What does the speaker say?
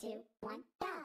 two, one, go!